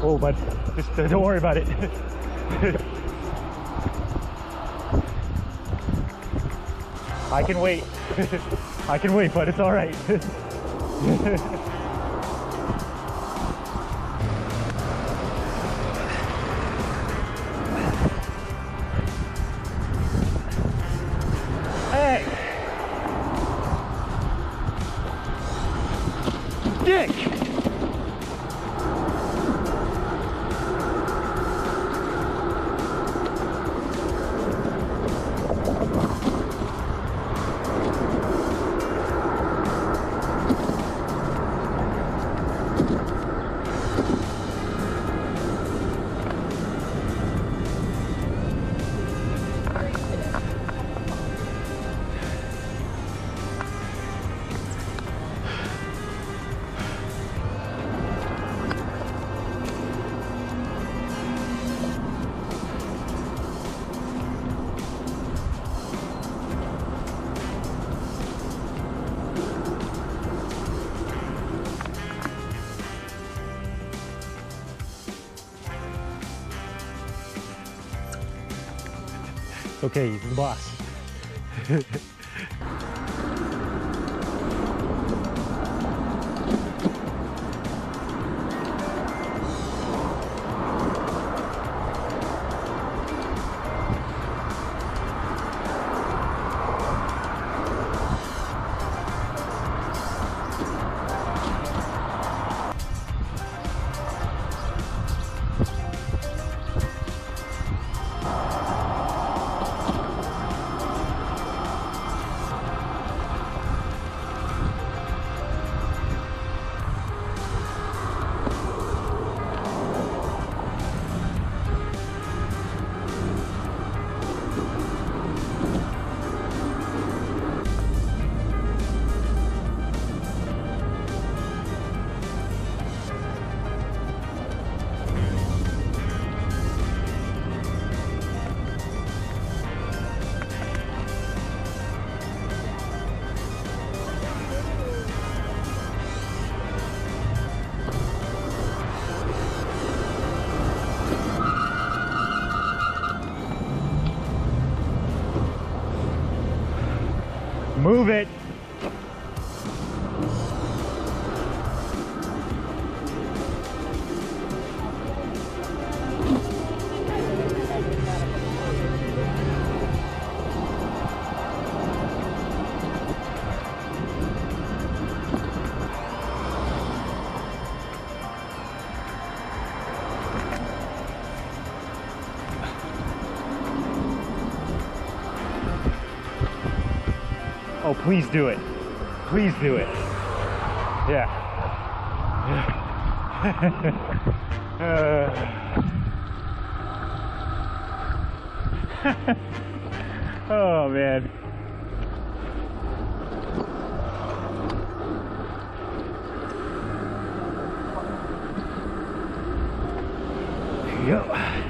Oh, but just uh, don't worry about it. I can wait. I can wait, but it's all right. hey! Dick! Okay, he's the boss. Move it. Oh, please do it. Please do it. Yeah. Uh. oh, man. There you.